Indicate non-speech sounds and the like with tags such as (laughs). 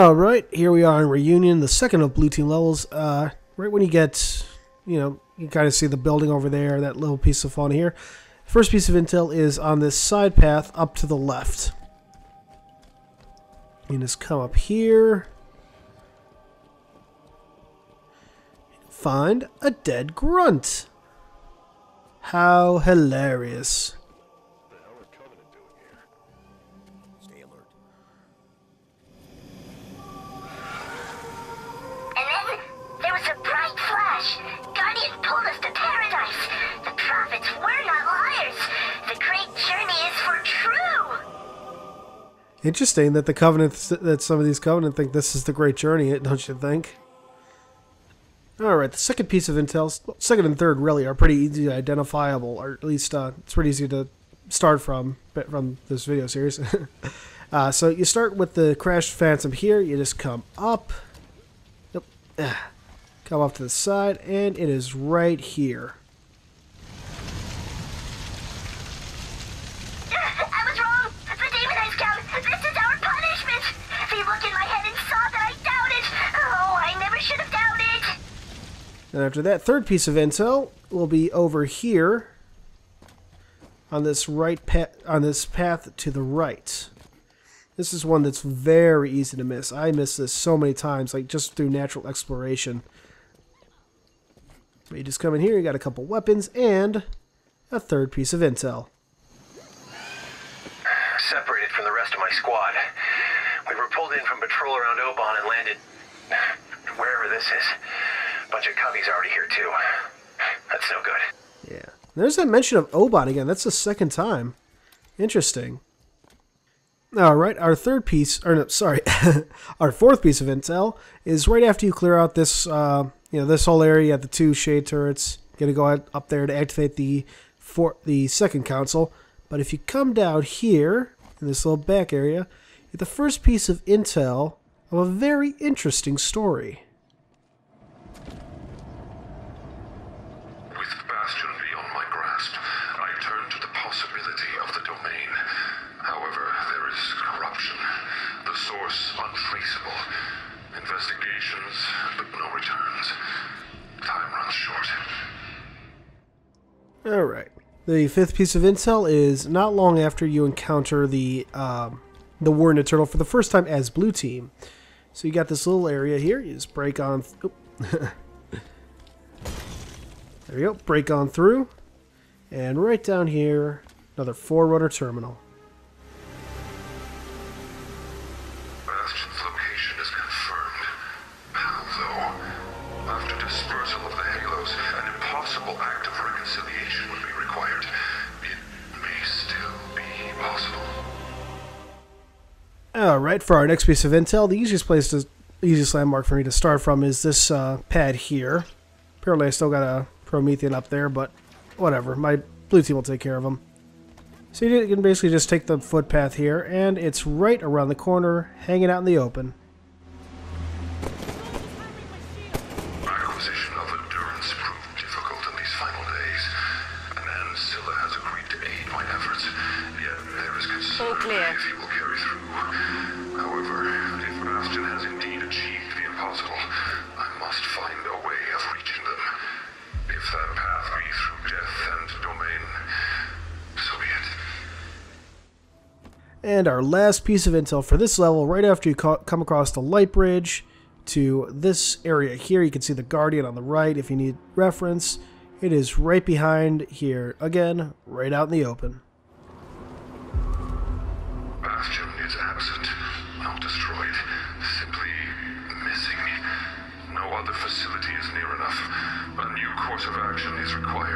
Alright, here we are in Reunion, the second of Blue Team levels. Uh, right when you get, you know, you kind of see the building over there, that little piece of fauna here. First piece of intel is on this side path up to the left. You just come up here. Find a dead grunt. How hilarious. Interesting that the Covenant, that some of these Covenant think this is the Great Journey, don't you think? Alright, the second piece of intel, second and third really are pretty easy to identifiable, or at least uh, it's pretty easy to start from from this video series. (laughs) uh, so you start with the crashed Phantom here, you just come up, yep, (sighs) come off to the side, and it is right here. I was wrong. The demonized count. This is our punishment. They looked in my head and saw that I doubted. Oh, I never should have doubted. And after that, third piece of intel will be over here on this right path on this path to the right. This is one that's very easy to miss. I miss this so many times, like just through natural exploration. But you just come in here, you got a couple weapons and a third piece of intel. Separated from the rest of my squad. We were pulled in from patrol around Oban and landed wherever this is. Bunch of cubbies already here too. That's no good. Yeah. There's that mention of Oban again. That's the second time. Interesting. All right, our third piece, or no, sorry, (laughs) our fourth piece of intel is right after you clear out this, uh, you know, this whole area at the two shade turrets. Gonna go out, up there to activate the for the second console. But if you come down here in this little back area, you get the first piece of intel of a very interesting story. With Bastion beyond my grasp, I turn to the possibility of the domain. However, there is corruption. The source untraceable. Investigations, but no returns. Time runs short. All right. The fifth piece of intel is not long after you encounter the um, the Warden Eternal for the first time as Blue Team. So you got this little area here. You just break on. (laughs) there you go. Break on through, and right down here, another Forerunner terminal. All right. For our next piece of intel, the easiest place to easiest landmark for me to start from is this uh, pad here. Apparently, I still got a Promethean up there, but whatever. My blue team will take care of them. So you can basically just take the footpath here, and it's right around the corner, hanging out in the open. Acquisition of endurance proved difficult in these final days, and Ancilla has agreed to aid my efforts. Yet there is concern All clear. if he will carry through. However, if Bastion has indeed achieved the impossible, I must find a way of reaching them. If that path be through death and domain, so be it. And our last piece of intel for this level, right after you come across the light bridge to this area here, you can see the Guardian on the right if you need reference. It is right behind here, again, right out in the open. Bastion is absent, destroyed, simply missing. No other facility is near enough. A new course of action is required.